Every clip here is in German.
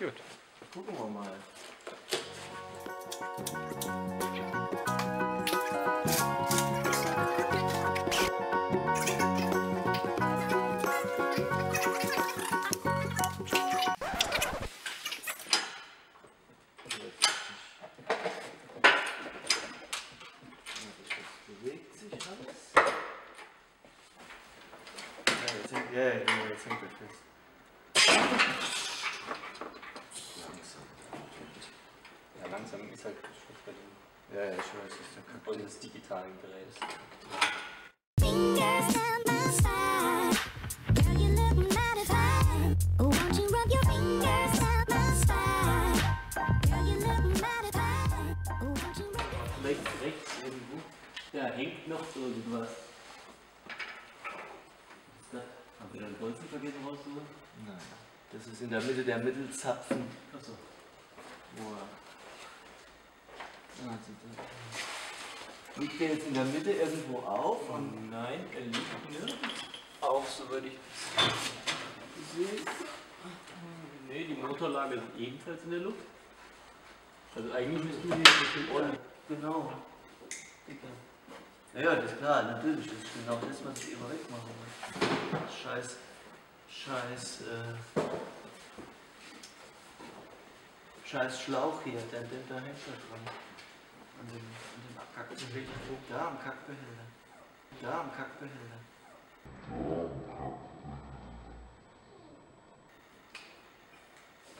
Gut. Gucken wir mal. bewegt sich alles. Ja, jetzt hängt, ja, ja, genau, jetzt hängt er fest. Langsam. Ja, langsam ist halt schlecht bei dem, Ja, ja, ich weiß, das ist der Kack. das digitalen Gerät ist. Fingers down my spine. Girl, you look mighty fine. Won't you rub your fingers down my spine? Girl, you look mighty fine. Won't you rub your Vielleicht rechts irgendwo. Da hängt noch irgendwas. Was ist das? Haben wir da einen Bolzen vergessen rauszuholen? Nein. Das ist in der Mitte der Mittelzapfen. Achso. Wo er. Ah, so da. Liegt der jetzt in der Mitte irgendwo auf? Und Nein, er liegt nirgends auf, soweit ich sehe. Nee, die Motorlage ist ebenfalls in der Luft. Also eigentlich müsst du hier bestimmt ordentlich. Genau. Ja, ja, das ist klar, natürlich. Das ist genau das, was ich immer wegmachen will. Scheiß, scheiß, äh, scheiß Schlauch hier, der, der da hängt da dran. Dem, an dem Kackbehälter. Da am Kackbehälter. Da am Kackbehälter.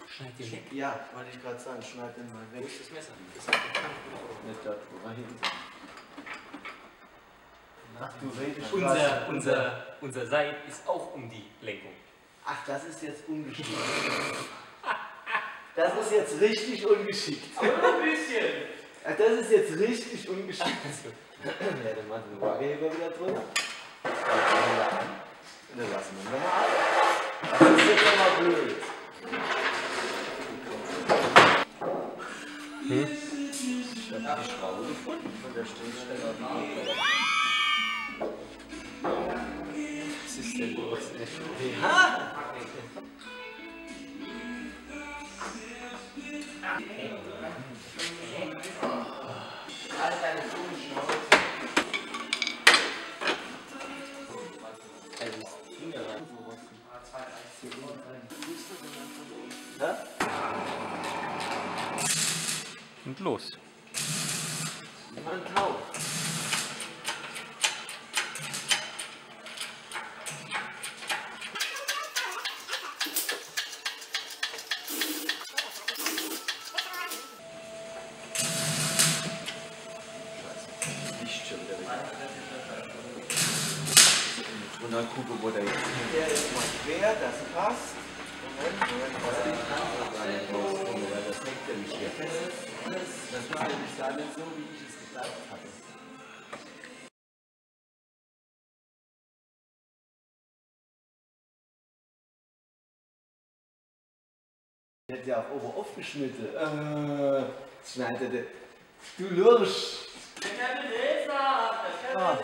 Schneid den weg. Ja, wollte ich gerade sagen, schneid den mal Wo weg. ist das Messer? Das hat Nicht da, wo er hinten ist. Ach, du redest unser, unser, unser Seil ist auch um die Lenkung. Ach, das ist jetzt ungeschickt. Das ist jetzt richtig ungeschickt. Aber nur ein bisschen. Das ist jetzt richtig ungeschickt. ja, dann machen wir den Wageheber wieder drin. Dann lassen wir ihn ab. Das ist jetzt nochmal blöd. Ich hab die Schraube gefunden. Steht schon auf Was ist denn los? Ja! Und los. Man Tau. Scheiße, Licht schon wieder weg. Und dann gucke, wo der jetzt ist. Der ist mal quer, das passt. Moment, Moment, was ich kann nicht das hängt nämlich hier fest. Das war nämlich gar nicht so, wie ich es gedacht hatte. Der hat ja auch oben aufgeschnitten. Äh, schneidet er. Du Lurch! Ah.